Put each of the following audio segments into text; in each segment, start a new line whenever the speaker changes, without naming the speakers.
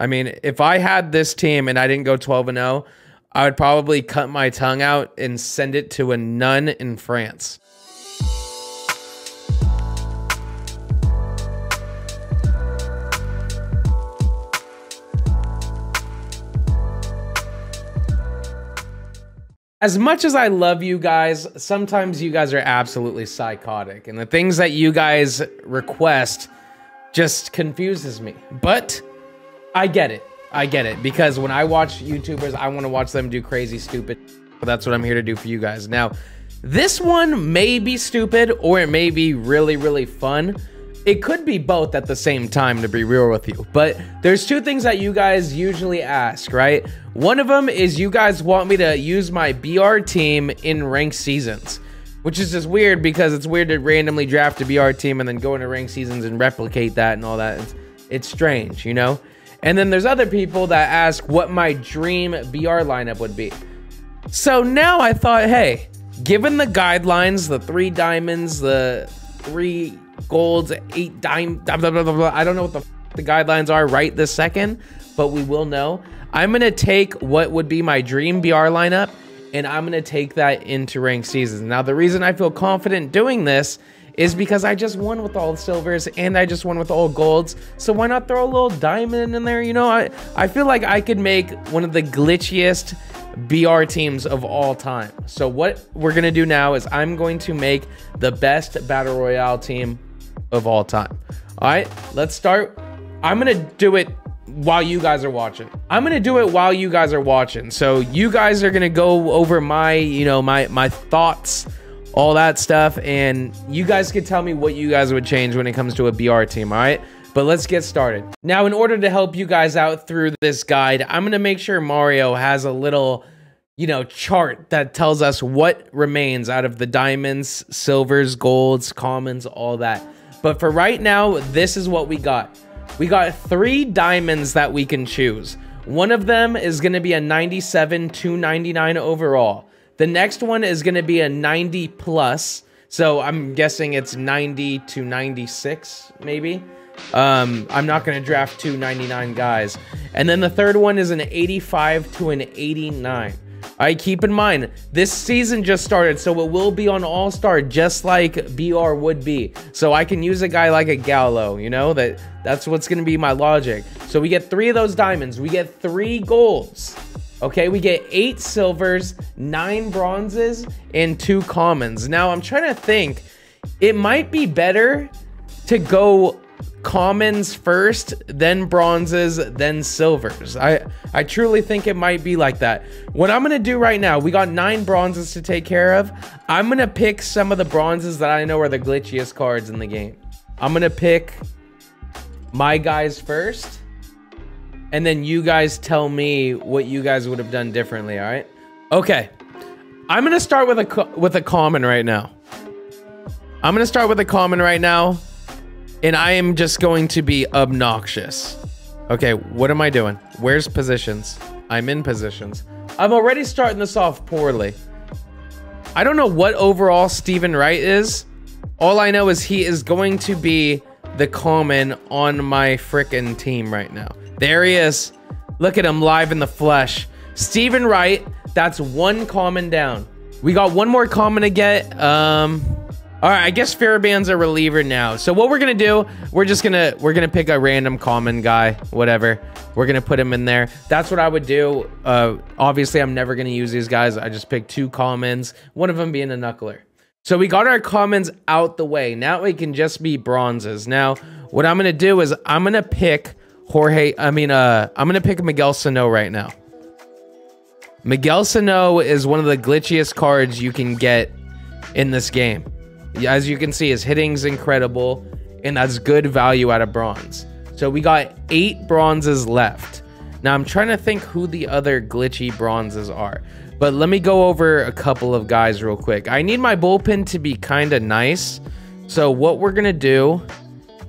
I mean, if I had this team and I didn't go 12 and 0, I would probably cut my tongue out and send it to a nun in France. as much as I love you guys, sometimes you guys are absolutely psychotic, and the things that you guys request just confuses me. But I get it. I get it because when I watch YouTubers, I want to watch them do crazy, stupid. But that's what I'm here to do for you guys. Now, this one may be stupid or it may be really, really fun. It could be both at the same time, to be real with you. But there's two things that you guys usually ask, right? One of them is you guys want me to use my BR team in ranked seasons, which is just weird because it's weird to randomly draft a BR team and then go into ranked seasons and replicate that and all that. It's, it's strange, you know? And then there's other people that ask what my dream BR lineup would be. So now I thought, hey, given the guidelines, the three diamonds, the three golds, eight dime, I don't know what the, the guidelines are right this second, but we will know. I'm going to take what would be my dream BR lineup and I'm going to take that into ranked seasons. Now, the reason I feel confident doing this is because I just won with all silvers and I just won with all golds. So why not throw a little diamond in there? You know, I, I feel like I could make one of the glitchiest BR teams of all time. So what we're going to do now is I'm going to make the best battle royale team of all time. All right, let's start. I'm gonna do it while you guys are watching. I'm gonna do it while you guys are watching. So you guys are gonna go over my, you know, my my thoughts, all that stuff, and you guys could tell me what you guys would change when it comes to a BR team. All right. But let's get started. Now, in order to help you guys out through this guide, I'm going to make sure Mario has a little, you know, chart that tells us what remains out of the diamonds, silvers, golds, commons, all that. But for right now, this is what we got. We got three diamonds that we can choose. One of them is going to be a 97 299 overall. The next one is going to be a 90 plus. So I'm guessing it's 90 to 96, maybe. Um, I'm not going to draft two 99 guys. And then the third one is an 85 to an 89. All right, keep in mind, this season just started, so it will be on All-Star just like BR would be. So I can use a guy like a Gallo, you know, that that's what's going to be my logic. So we get three of those diamonds. We get three golds. Okay, we get eight silvers, nine bronzes, and two commons. Now, I'm trying to think. It might be better to go commons first, then bronzes, then silvers. I I truly think it might be like that. What I'm gonna do right now, we got nine bronzes to take care of. I'm gonna pick some of the bronzes that I know are the glitchiest cards in the game. I'm gonna pick my guys first, and then you guys tell me what you guys would have done differently. All right? Okay. I'm gonna start with a with a common right now. I'm gonna start with a common right now and I am just going to be obnoxious. Okay, what am I doing? Where's positions? I'm in positions. I'm already starting this off poorly. I don't know what overall Steven Wright is. All I know is he is going to be the common on my frickin' team right now. There he is. Look at him live in the flesh. Steven Wright, that's one common down. We got one more common to get. Um, all right, I guess Faraband's a reliever now. So what we're gonna do, we're just gonna we're gonna pick a random common guy, whatever. We're gonna put him in there. That's what I would do. Uh, obviously, I'm never gonna use these guys. I just picked two commons, one of them being a knuckler. So we got our commons out the way. Now we can just be bronzes. Now, what I'm gonna do is I'm gonna pick Jorge. I mean, uh, I'm gonna pick Miguel Sano right now. Miguel Sano is one of the glitchiest cards you can get in this game. As you can see, his hitting's incredible, and that's good value out of bronze. So we got eight bronzes left. Now I'm trying to think who the other glitchy bronzes are. But let me go over a couple of guys real quick. I need my bullpen to be kind of nice. So what we're going to do,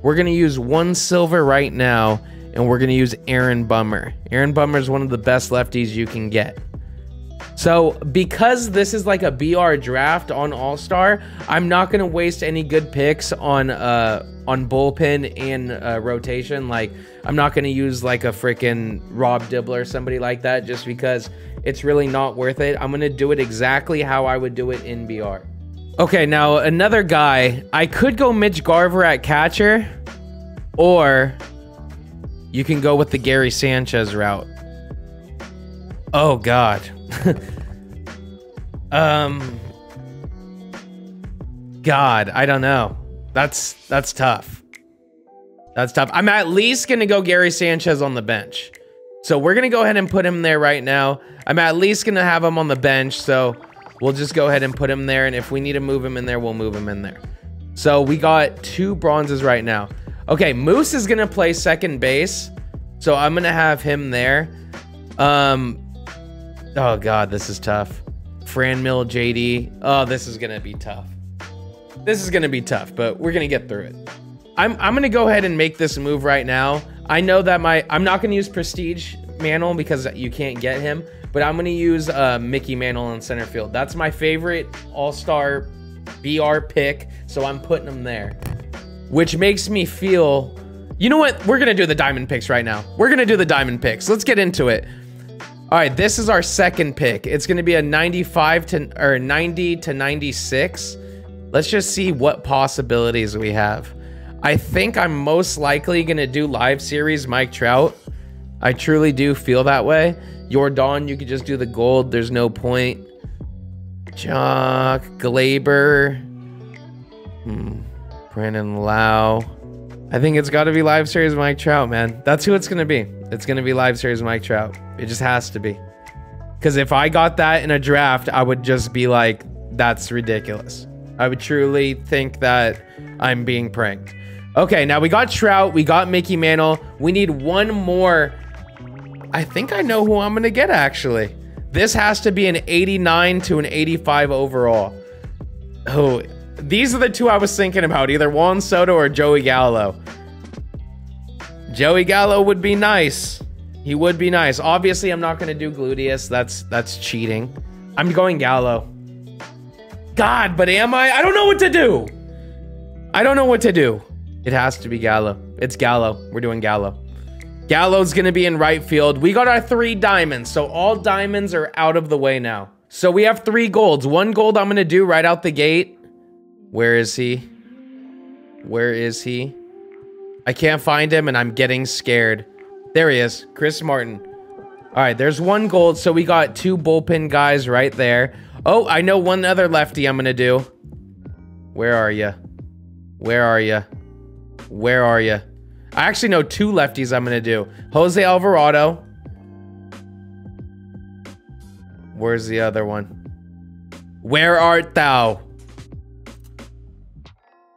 we're going to use one silver right now, and we're going to use Aaron Bummer. Aaron Bummer is one of the best lefties you can get. So because this is like a BR draft on All Star, I'm not gonna waste any good picks on uh on bullpen and uh, rotation. Like, I'm not going to use like a freaking Rob Dibble or somebody like that just because it's really not worth it. I'm going to do it exactly how I would do it in BR. Okay, now another guy. I could go Mitch Garver at catcher, or you can go with the Gary Sanchez route. Oh, God. um, God, I don't know. That's that's tough. That's tough. I'm at least gonna go Gary Sanchez on the bench. So we're gonna go ahead and put him there right now. I'm at least gonna have him on the bench, so we'll just go ahead and put him there. And if we need to move him in there, we'll move him in there. So we got two bronzes right now. Okay, Moose is gonna play second base. So I'm gonna have him there. Um oh god, this is tough. Franmil JD. Oh, this is gonna be tough. This is going to be tough, but we're going to get through it. I'm, I'm going to go ahead and make this move right now. I know that my... I'm not going to use Prestige Mantle because you can't get him, but I'm going to use uh, Mickey Mantle in center field. That's my favorite All-Star BR pick, so I'm putting him there. Which makes me feel... You know what? We're going to do the diamond picks right now. We're going to do the diamond picks. Let's get into it. All right, this is our second pick. It's going to be a 95 to or 90 to 96. Let's just see what possibilities we have. I think I'm most likely going to do live series Mike Trout. I truly do feel that way. Yordan, you could just do the gold. There's no point. Joc, Gleyber. Hmm. Brandon Lowe. I think it's got to be live series Mike Trout, man. That's who it's going to be. It's going to be live series Mike Trout. It just has to be. Because if I got that in a draft, I would just be like, that's ridiculous. I would truly think that I'm being pranked. Okay, now we got Trout, we got Mickey Mantle. We need one more. I think I know who I'm going to get, actually. This has to be an 89 to an 85 overall. Oh, these are the two I was thinking about, either Juan Soto or Joey Gallo. Joey Gallo would be nice. He would be nice. Obviously, I'm not going to do Gluteus. That's that's cheating. I'm going Gallo. God, but am I? I don't know what to do. I don't know what to do. It has to be Gallo. It's Gallo. We're doing Gallo. Gallo's going to be in right field. We got our three diamonds. So all diamonds are out of the way now. So we have three golds. One gold I'm going to do right out the gate. Where is he? Where is he? I can't find him and I'm getting scared. There he is. Chris Martin. All right, there's one gold. So we got two bullpen guys right there. Oh, I know one other lefty I'm gonna do. Where are you? Where are you? Where are you? I actually know two lefties I'm gonna do. Jose Alvarado. Where's the other one? Where art thou?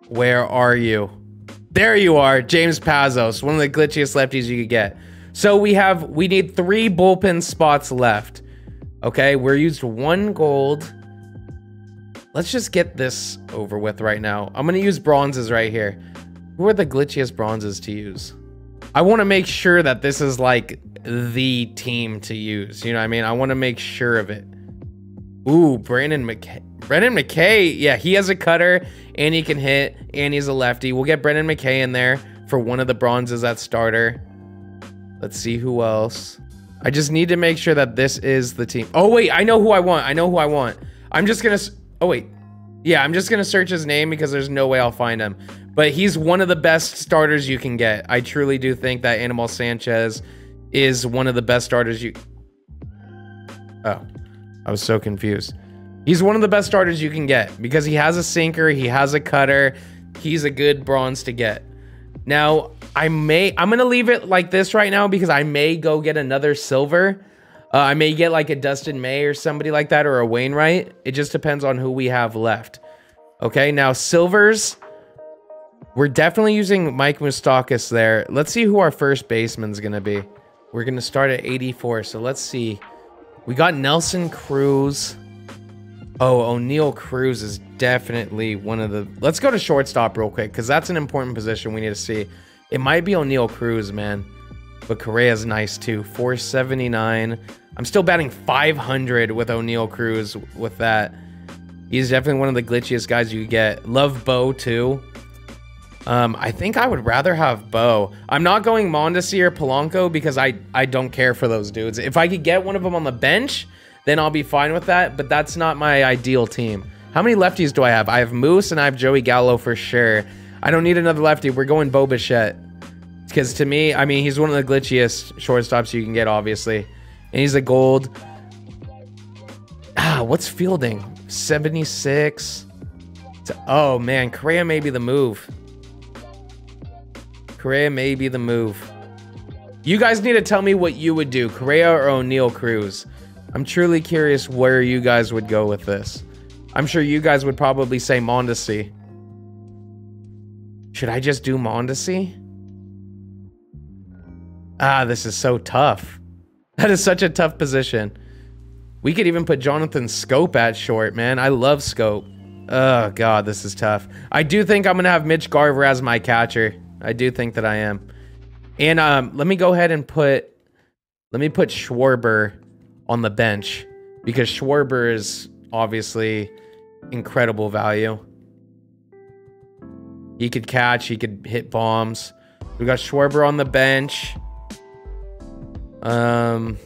Where are you? There you are, James Pazos, one of the glitchiest lefties you could get. So we have, we need three bullpen spots left. Okay, we're used one gold. Let's just get this over with right now. I'm going to use bronzes right here. Who are the glitchiest bronzes to use? I want to make sure that this is like the team to use. You know what I mean? I want to make sure of it. Ooh, Brandon McKay. Brendan McKay. Yeah, he has a cutter and he can hit and he's a lefty. We'll get Brendan McKay in there for one of the bronzes at starter. Let's see who else. I just need to make sure that this is the team. Oh, wait, I know who I want. I know who I want. I'm just going to... Oh, wait. Yeah, I'm just going to search his name because there's no way I'll find him. But he's one of the best starters you can get. I truly do think that Anibal Sanchez is one of the best starters you... Oh, I was so confused. He's one of the best starters you can get because he has a sinker, he has a cutter, he's a good bronze to get. Now, I may, I'm going to leave it like this right now because I may go get another silver. Uh, I may get like a Dustin May or somebody like that or a Wainwright. It just depends on who we have left. Okay, now silvers. We're definitely using Mike Moustakas there. Let's see who our first baseman's going to be. We're going to start at 84. So let's see. We got Nelson Cruz. Oh, Oneil Cruz is definitely one of the... Let's go to shortstop real quick because that's an important position we need to see. It might be Oneil Cruz, man. But Correa's nice too. 479. I'm still batting 500 with Oneil Cruz with that. He's definitely one of the glitchiest guys you get. Love Bo too. Um, I think I would rather have Bo. I'm not going Mondesi or Polanco because I, I don't care for those dudes. If I could get one of them on the bench, then I'll be fine with that, but that's not my ideal team. How many lefties do I have? I have Moose and I have Joey Gallo for sure. I don't need another lefty. We're going Bo Bichette. Because to me, I mean, he's one of the glitchiest shortstops you can get, obviously. And he's a gold. Ah, what's fielding? 76. Oh, man. Correa may be the move. Correa may be the move. You guys need to tell me what you would do, Correa or Oneil Cruz. I'm truly curious where you guys would go with this. I'm sure you guys would probably say Mondesi. Should I just do Mondesi? Ah, this is so tough. That is such a tough position. We could even put Jonathan Schoop at short, man. I love Schoop. Oh, God, this is tough. I do think I'm going to have Mitch Garver as my catcher. I do think that I am. And um, let me go ahead and put... Let me put Schwarber on the bench. Because Schwarber is obviously incredible value. He could catch. He could hit bombs. We got Schwarber on the bench. Um,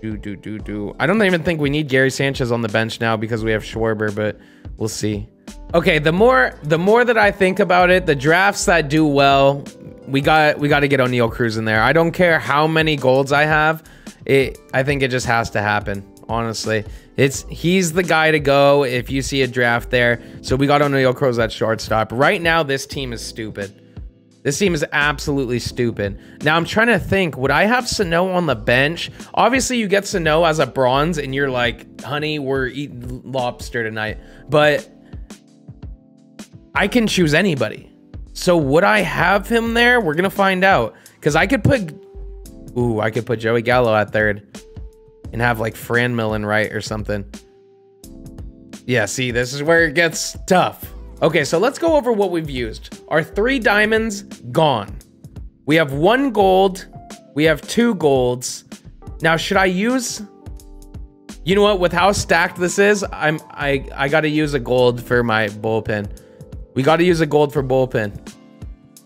do do do do. I don't even think we need Gary Sanchez on the bench now because we have Schwarber, but we'll see. Okay, the more the more that I think about it, the drafts that do well, we got we got to get Oneil Cruz in there. I don't care how many golds I have. It I think it just has to happen. Honestly, it's he's the guy to go if you see a draft there. So we got Oneil Cruz at shortstop. Right now, this team is stupid. This team is absolutely stupid. Now I'm trying to think, would I have Sano on the bench? Obviously, you get Sano as a bronze and you're like, honey, we're eating lobster tonight. But I can choose anybody. So would I have him there? We're going to find out. Because I could put... Ooh, I could put Joey Gallo at third. And have like Franmil in right or something. Yeah, see, this is where it gets tough. Okay, so let's go over what we've used. Our three diamonds, gone. We have one gold. We have two golds. Now, should I use... You know what? With how stacked this is, I'm I I gotta use a gold for my bullpen. We gotta use a gold for bullpen.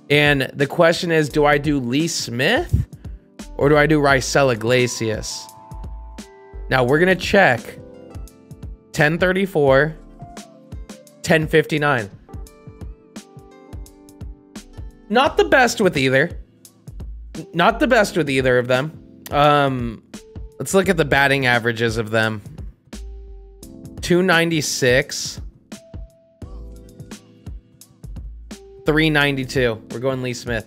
And the question is, do I do Lee Smith or do I do Raisel Iglesias? Now we're gonna check 1034 1059. Not the best with either. Not the best with either of them. Um, let's look at the batting averages of them. 296. 392. We're going Lee Smith.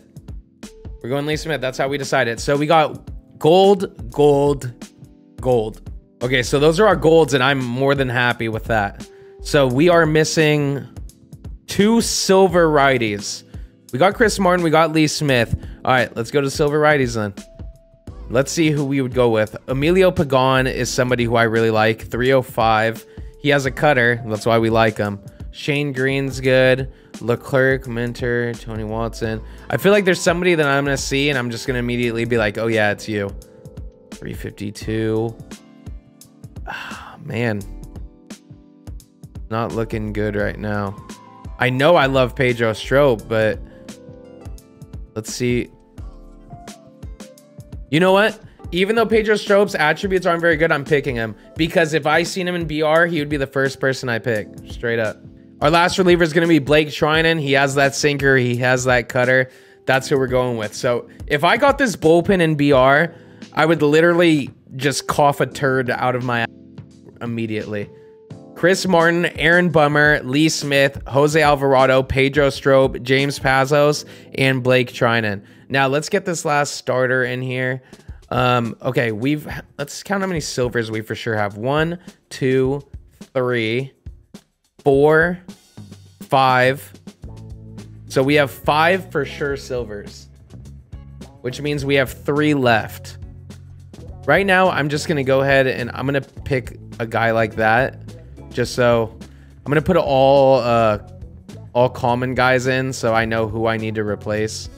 We're going Lee Smith. That's how we decided. So we got gold, gold, gold. Okay, so those are our golds, and I'm more than happy with that. So we are missing two silver righties. We got Chris Martin, we got Lee Smith. All right, let's go to silver righties then. Let's see who we would go with. Emilio Pagan is somebody who I really like. 305. He has a cutter. That's why we like him. Shane Greene's good. Leclerc, Minter, Tony Watson. I feel like there's somebody that I'm going to see and I'm just going to immediately be like, oh, yeah, it's you. 352. Ah, man not looking good right now. I know I love Pedro Strop, but let's see. You know what? Even though Pedro Strop's attributes aren't very good, I'm picking him because if I seen him in BR, he would be the first person I pick, straight up. Our last reliever is going to be Blake Treinen. He has that sinker. He has that cutter. That's who we're going with. So if I got this bullpen in BR, I would literally just cough a turd out of my immediately. Chris Martin, Aaron Bummer, Lee Smith, Jose Alvarado, Pedro Strop, James Pazos, and Blake Treinen. Now let's get this last starter in here. Um, okay, we've let's count how many silvers we for sure have. One, two, three, four, five. So we have five for sure silvers, which means we have three left. Right now, I'm just gonna go ahead and I'm gonna pick a guy like that just so I'm gonna put all uh, all common guys in so I know who I need to replace.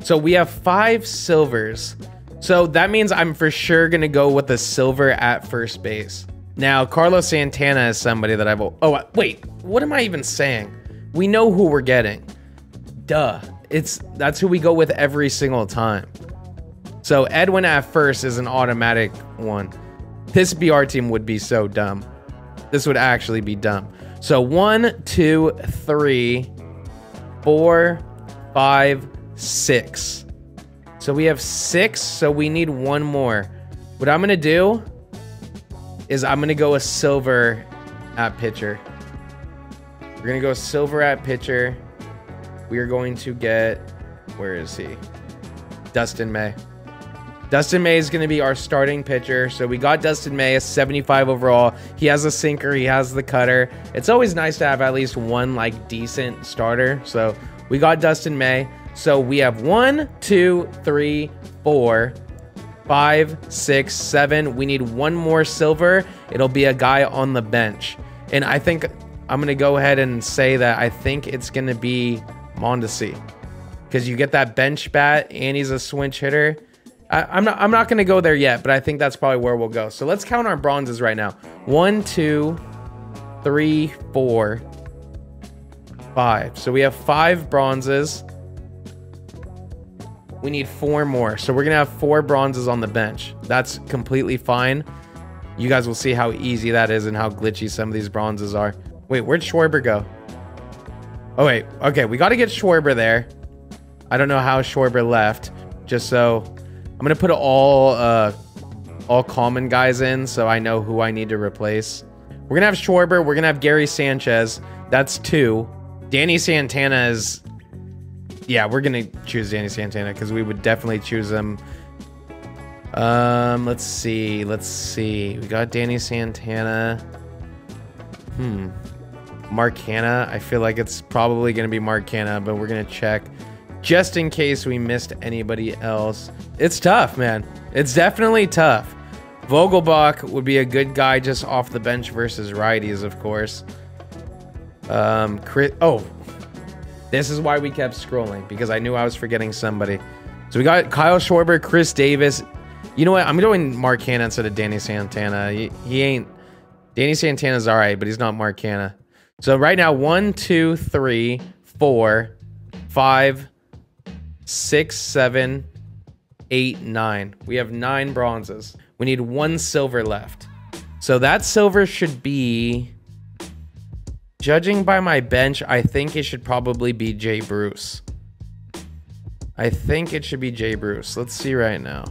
So we have five silvers. So that means I'm for sure gonna go with the silver at first base. Now Carlos Santana is somebody that I've. Oh wait, what am I even saying? We know who we're getting. duh. It's that's who we go with every single time. So Edwin at first is an automatic one. This BR team would be so dumb. This would actually be dumb. So one, two, three, four, five, six. So we have six, so we need one more. What I'm gonna do is I'm gonna go a silver at pitcher. We're gonna go silver at pitcher. We are going to get, where is he? Dustin May. Dustin May is going to be our starting pitcher. So we got Dustin May, a 75 overall. He has a sinker, he has the cutter. It's always nice to have at least one like decent starter. So we got Dustin May. So we have one, two, three, four, five, six, seven. We need one more silver. It'll be a guy on the bench. And I think I'm going to go ahead and say that I think it's going to be Mondesi. Because you get that bench bat and he's a switch hitter. I, am not. I'm not gonna go there yet, but I think that's probably where we'll go. So let's count our bronzes right now. One, two, three, four, five. So we have five bronzes. We need four more. So we're gonna have four bronzes on the bench. That's completely fine. You guys will see how easy that is and how glitchy some of these bronzes are. Wait, where'd Schwarber go? Oh wait, okay, we gotta get Schwarber there. I don't know how Schwarber left. Just so I'm gonna put all uh, all common guys in so I know who I need to replace. We're gonna have Schwarber. We're gonna have Gary Sanchez. That's two. Danny Santana is. Yeah, we're gonna choose Danny Santana because we would definitely choose him. Um, let's see. Let's see. We got Danny Santana. Hmm. Mark Hanna. I feel like it's probably gonna be Mark Hanna, but we're gonna check just in case we missed anybody else. It's tough, man. It's definitely tough. Vogelbach would be a good guy just off the bench versus righties, of course. Um, Chris, oh, this is why we kept scrolling because I knew I was forgetting somebody. So we got Kyle Schwarber, Chris Davis. You know what? I'm going Mark Hanna instead of Danny Santana. He, he ain't. Danny Santana's all right, but he's not Mark Hanna. So right now, one, two, three, four, five, six, seven, eight, nine. We have nine bronzes. We need one silver left. So that silver should be, judging by my bench, I think it should probably be Jay Bruce. I think it should be Jay Bruce. Let's see right now.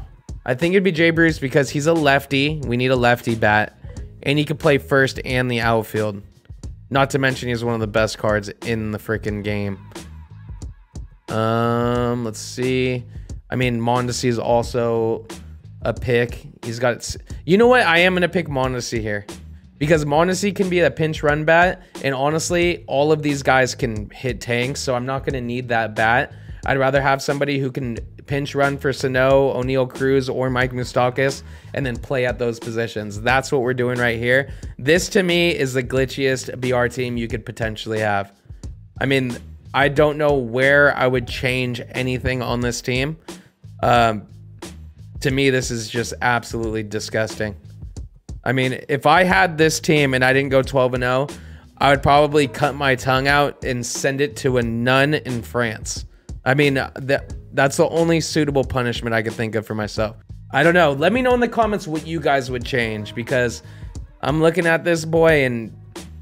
I think it'd be Jay Bruce because he's a lefty. We need a lefty bat. And he could play first and the outfield. Not to mention he's one of the best cards in the freaking game. Um, let's see. I mean, Mondesi is also a pick. He's got. You know what? I am gonna pick Mondesi here because Mondesi can be a pinch run bat, and honestly, all of these guys can hit tanks, so I'm not gonna need that bat. I'd rather have somebody who can pinch run for Sano, Oneil Cruz, or Mike Moustakas, and then play at those positions. That's what we're doing right here. This to me is the glitchiest BR team you could potentially have. I mean, I don't know where I would change anything on this team. Um, to me, this is just absolutely disgusting. I mean, if I had this team and I didn't go 12 and 0, I would probably cut my tongue out and send it to a nun in France. I mean, that that's the only suitable punishment I could think of for myself. I don't know. Let me know in the comments what you guys would change because I'm looking at this boy and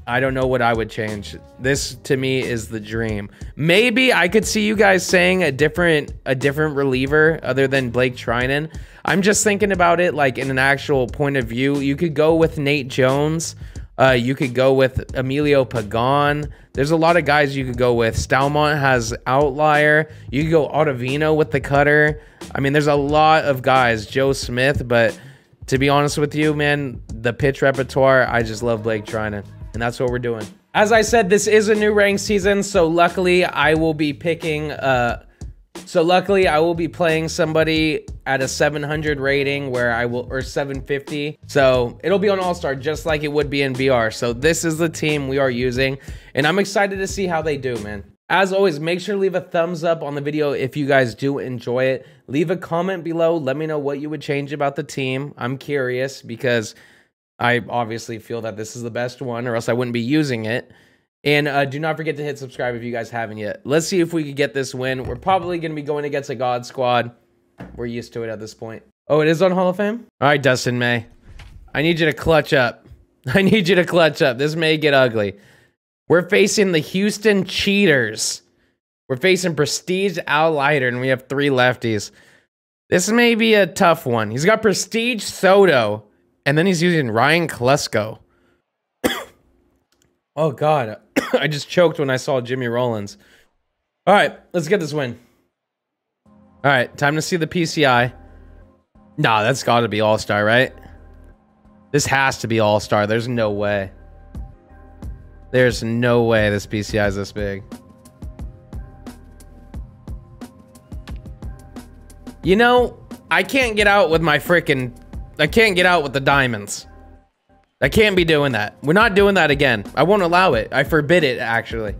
I don't know what I would change. This to me is the dream. Maybe I could see you guys saying a different a different reliever other than Blake Treinen. I'm just thinking about it like in an actual point of view. You could go with Nate Jones. Uh, you could go with Emilio Pagan. There's a lot of guys you could go with. Stalmont has outlier. You could go Ottavino with the cutter. I mean, there's a lot of guys. Joe Smith, but to be honest with you, man, the pitch repertoire, I just love Blake Treinen and that's what we're doing. As I said, this is a new rank season, so luckily I will be picking, uh, so luckily I will be playing somebody at a 700 rating where I will, or 750. So it'll be on All-Star just like it would be in BR. So this is the team we are using, and I'm excited to see how they do, man. As always, make sure to leave a thumbs up on the video if you guys do enjoy it. Leave a comment below. Let me know what you would change about the team. I'm curious because I obviously feel that this is the best one, or else I wouldn't be using it. And uh, do not forget to hit subscribe if you guys haven't yet. Let's see if we can get this win. We're probably going to be going against a God squad. We're used to it at this point. Oh, it is on Hall of Fame? All right, Dustin May. I need you to clutch up. I need you to clutch up. This may get ugly. We're facing the Houston Cheaters. We're facing Prestige Al and we have three lefties. This may be a tough one. He's got Prestige Soto, and then he's using Ryan Klesko. oh, God. I just choked when I saw Jimmy Rollins. All right, let's get this win. All right, time to see the PCI. Nah, that's got to be All Star, right? This has to be All Star. There's no way. There's no way this PCI is this big. You know, I can't get out with my freaking. I can't get out with the diamonds. I can't be doing that. We're not doing that again. I won't allow it. I forbid it, actually.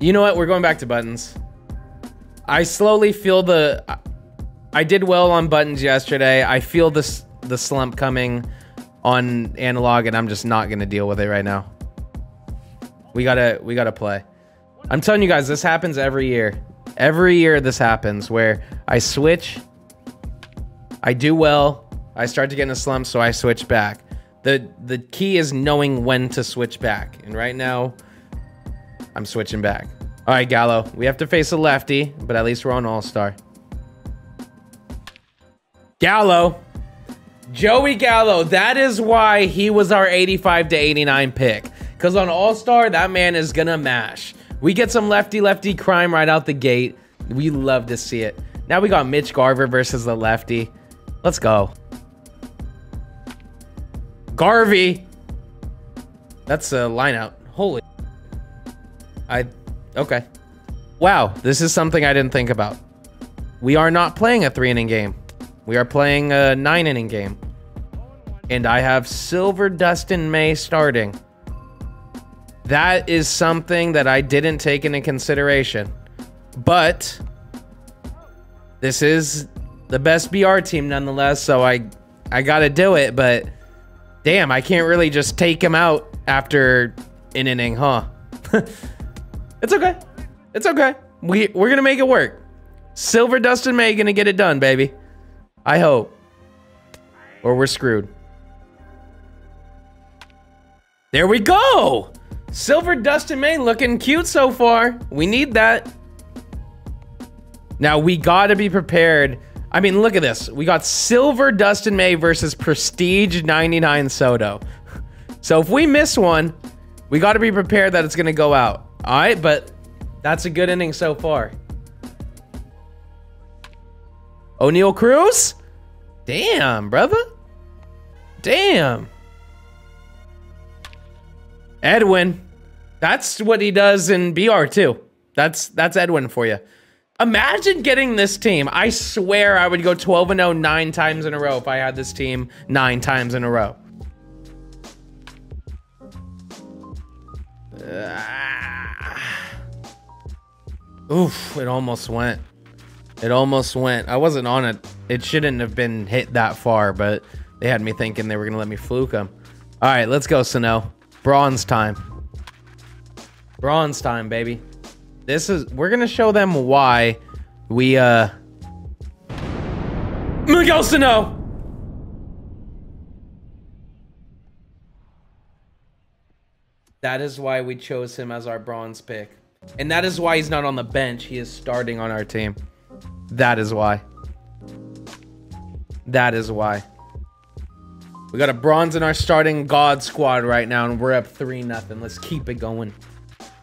You know what? We're going back to buttons. I slowly feel the... I did well on buttons yesterday. I feel this the slump coming on analog, and I'm just not going to deal with it right now. We gotta, we gotta play. I'm telling you guys, this happens every year. Every year this happens where I switch, I do well, I start to get in a slump, so I switch back. The the key is knowing when to switch back. And right now, I'm switching back. All right, Gallo. We have to face a lefty, but at least we're on All-Star. Gallo. Joey Gallo. That is why he was our 85 to 89 pick. Because on All-Star, that man is going to mash. We get some lefty-lefty crime right out the gate. We love to see it. Now we got Mitch Garver versus the lefty. Let's go. Garvey. That's a line out. Holy. I. Okay. Wow, this is something I didn't think about. We are not playing a three inning game. We are playing a nine inning game. And I have Silver Dustin May starting. That is something that I didn't take into consideration. But this is the best BR team nonetheless, so I I got to do it, but damn, I can't really just take him out after an inning, huh? it's okay. It's okay. We we're to make it work. Silver Dustin May going to get it done, baby. I hope. Or we're screwed. There we go. Silver Dustin May looking cute so far. We need that. Now we got to be prepared. I mean, look at this. We got Silver Dustin May versus Prestige 99 Soto. So if we miss one, we got to be prepared that it's going to go out. All right, but that's a good inning so far. Oneil Cruz? Damn, brother. Damn. Edwin. That's what he does in BR too. That's that's Edwin for you. Imagine getting this team. I swear I would go 12 and 0 nine times in a row if I had this team nine times in a row. Uh, oof, it almost went. It almost went. I wasn't on it. It shouldn't have been hit that far, but they had me thinking they were going to let me fluke them. All right, let's go, Sano. Bronze time. Bronze time, baby. This is we're gonna show them why we uh Miguel Sano. That is why we chose him as our bronze pick. And that is why he's not on the bench. He is starting on our team. That is why. That is why. We got a bronze in our starting God squad right now, and we're up 3 nothing. Let's keep it going.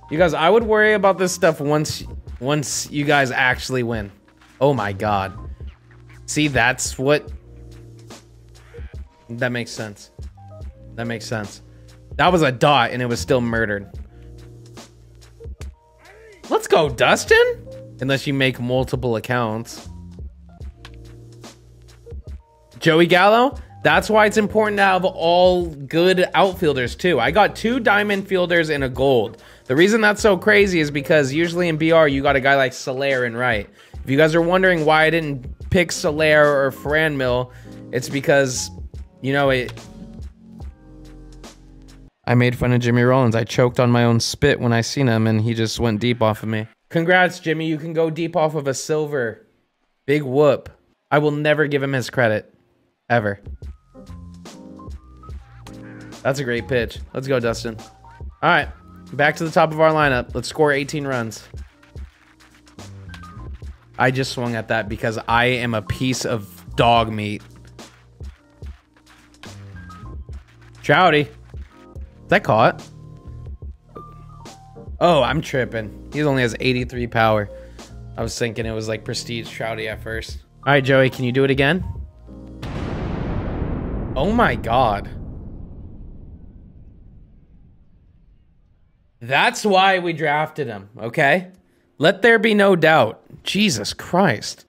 You guys, I would worry about this stuff once once you guys actually win. Oh my god. See, that's what... That makes sense. That makes sense. That was a dot, and it was still murdered. Let's go, Dustin! Unless you make multiple accounts. Joey Gallo? That's why it's important to have all good outfielders too. I got two diamond fielders and a gold. The reason that's so crazy is because usually in BR you got a guy like Soler and right. If you guys are wondering why I didn't pick Soler or Franmil, it's because you know it. I made fun of Jimmy Rollins. I choked on my own spit when I seen him, and he just went deep off of me. Congrats, Jimmy. You can go deep off of a silver. Big whoop. I will never give him his credit. Ever. That's a great pitch. Let's go, Dustin. All right. Back to the top of our lineup. Let's score 18 runs. I just swung at that because I am a piece of dog meat. Is that caught? Oh, I'm tripping. He only has 83 power. I was thinking it was like Prestige Trouty at first. All right, Joey, can you do it again? Oh my god. That's why we drafted him, okay? Let there be no doubt. Jesus Christ.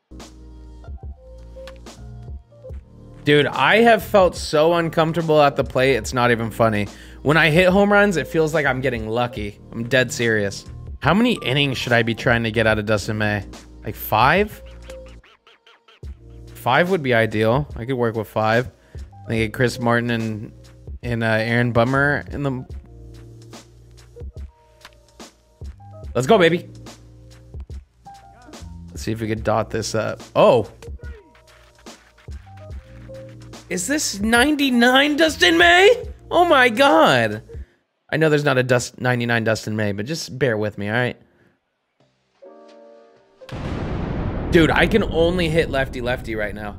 Dude, I have felt so uncomfortable at the plate, it's not even funny. When I hit home runs, it feels like I'm getting lucky. I'm dead serious. How many innings should I be trying to get out of Dustin May? Like five? Five would be ideal. I could work with five. I think Chris Martin and and uh, Aaron Bummer in the. Let's go, baby. Let's see if we can dot this up. Oh. Is this 99 Dustin May? Oh my god. I know there's not a Dust 99 Dustin May, but just bear with me, all right? Dude, I can only hit lefty lefty right now.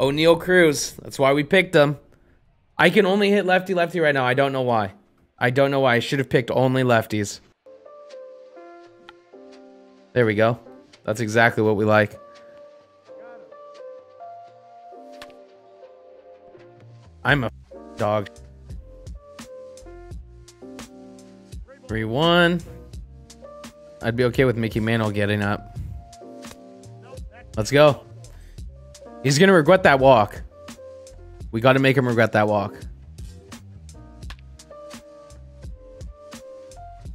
Oneil Cruz. That's why we picked him. I can only hit lefty lefty right now. I don't know why. I don't know why. I should have picked only lefties. There we go. That's exactly what we like. I'm a dog. 3-1. I'd be okay with Mickey Mantle getting up. Let's go. He's going to regret that walk. We got to make him regret that walk.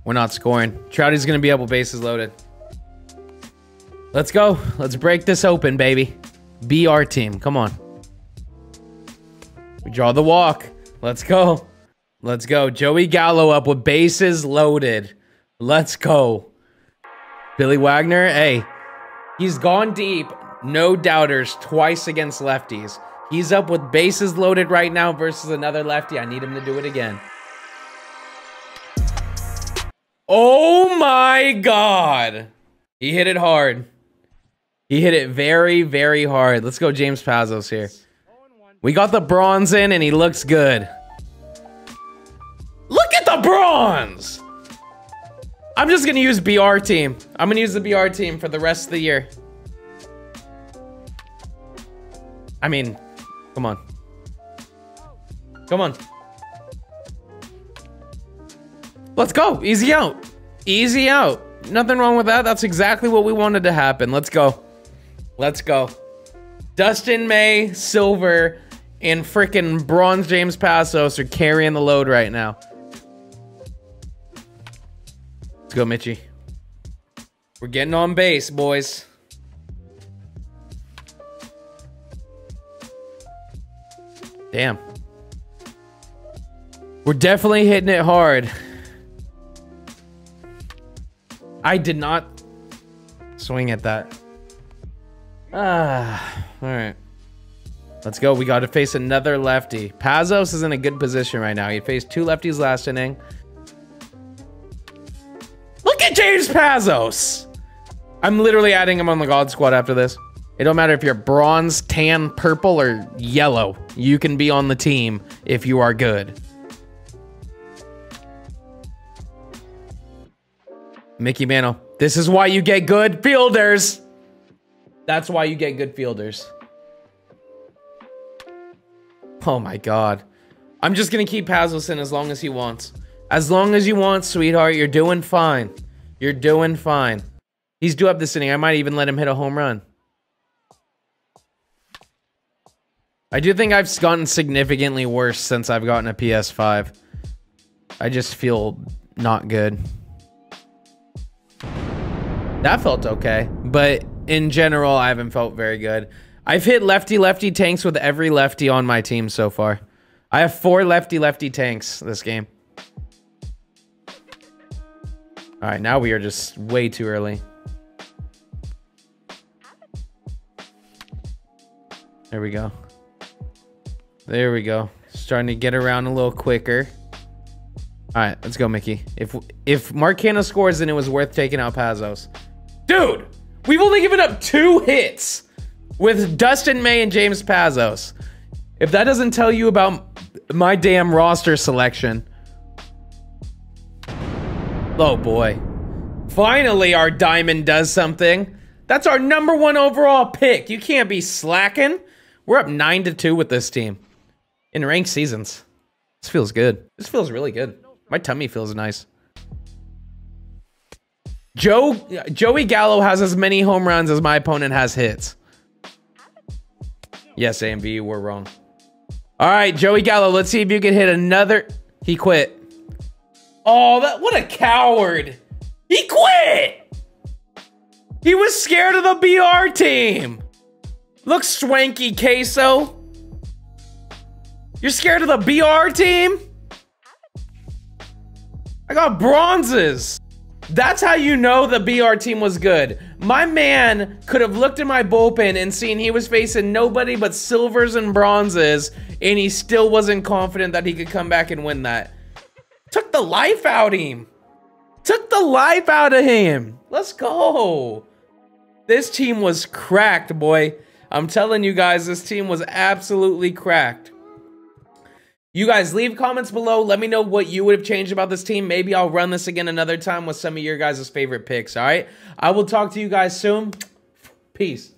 We're not scoring. Trouty's going to be able bases loaded. Let's go. Let's break this open, baby. Be our team. Come on. We draw the walk. Let's go. Let's go. Joey Gallo up with bases loaded. Let's go. Billy Wagner, hey, He's gone deep, no doubters, twice against lefties. He's up with bases loaded right now versus another lefty. I need him to do it again. Oh my God. He hit it hard. He hit it very, very hard. Let's go James Pazos here. We got the bronze in and he looks good. Look at the bronze! I'm just gonna use BR team. I'm gonna use the BR team for the rest of the year. I mean, come on. Come on. Let's go. Easy out. Easy out. Nothing wrong with that. That's exactly what we wanted to happen. Let's go. Let's go. Dustin May, Silver, and freaking Bronze James Pazos are carrying the load right now. Let's go, Mitchy. We're getting on base, boys. Damn. We're definitely hitting it hard. I did not swing at that. Ah, all right. Let's go. We got to face another lefty. Pazos is in a good position right now. He faced two lefties last inning. Look at James Pazos. I'm literally adding him on the God Squad after this. It don't matter if you're bronze, tan, purple, or yellow. You can be on the team if you are good. Mickey Mantle. This is why you get good fielders. That's why you get good fielders. Oh my god. I'm just gonna keep Pazos in as long as he wants. As long as you want, sweetheart, you're doing fine. You're doing fine. He's due up this inning. I might even let him hit a home run. I do think I've gotten significantly worse since I've gotten a PS5. I just feel not good. That felt okay, but in general, I haven't felt very good. I've hit lefty-lefty tanks with every lefty on my team so far. I have four lefty-lefty tanks this game. All right, now we are just way too early. There we go. There we go. Starting to get around a little quicker. All right, let's go, Mickey. If if Marcano scores, then it was worth taking out Pazos. Dude, we've only given up two hits with Dustin May and James Pazos. If that doesn't tell you about my damn roster selection. Oh boy. Finally, our diamond does something. That's our number one overall pick. You can't be slacking. We're up 9 to 2 with this team in ranked seasons. This feels good. This feels really good. My tummy feels nice. Joe Joey Gallo has as many home runs as my opponent has hits. Yes, AMV, you were wrong. All right, Joey Gallo, let's see if you can hit another. He quit. Oh, that what a coward. He quit. He was scared of the BR team. Look swanky, queso. You're scared of the BR team? I got bronzes. That's how you know the BR team was good. My man could have looked at my bullpen and seen he was facing nobody but silvers and bronzes, and he still wasn't confident that he could come back and win that. Took the life out of him. Took the life out of him. Let's go. This team was cracked, boy. I'm telling you guys, this team was absolutely cracked. You guys leave comments below. Let me know what you would have changed about this team. Maybe I'll run this again another time with some of your guys' favorite picks, all right? I will talk to you guys soon. Peace.